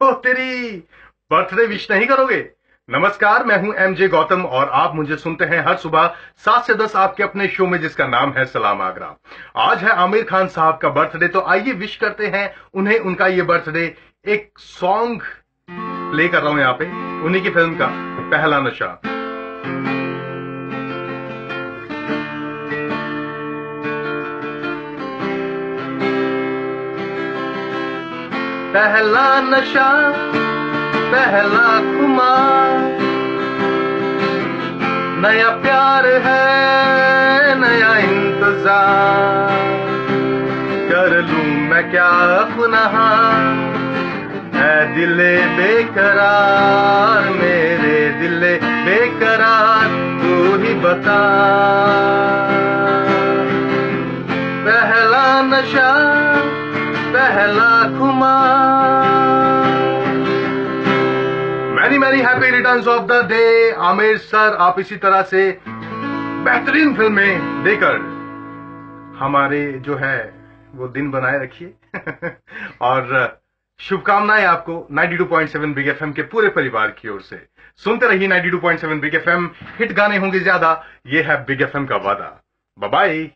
ओ तेरी birthday wish नहीं करोगे? नमस्कार, मैं हूँ एमजे गौतम और आप मुझे सुनते हैं हर सुबह सात से दस आपके अपने शो में, जिसका नाम है सलाम आगरा। आज है आमिर खान साहब का बर्थडे तो आइए विश करते हैं उन्हें उनका ये बर्थडे, एक सॉन्ग प्ले कर रहा हूँ यहाँ पे, उन्हीं की फ़िल्म का पहला नशा। पहला नशा, पहला खुमार। नया प्यार है, नया इंतज़ार। कर लू मैं क्या अपना है दिले बेकरार, मेरे दिले बेकरार, तू ही बता। पहला नशा, पहला खुमार। Many many happy returns of the day Aamir sir आप इसी तरह से बेहतरीन फ़िल्में देकर हमारे जो है, वो दिन बनाए रखिए। और, शुभकामनाएँ आपको 92.7 बिग एफएम के पूरे परिवार की ओर से। सुनते रहिए 92.7 बिग एफएम हिट गाने होंगे ज़्यादा। ये है बिग एफएम का वादा। बाय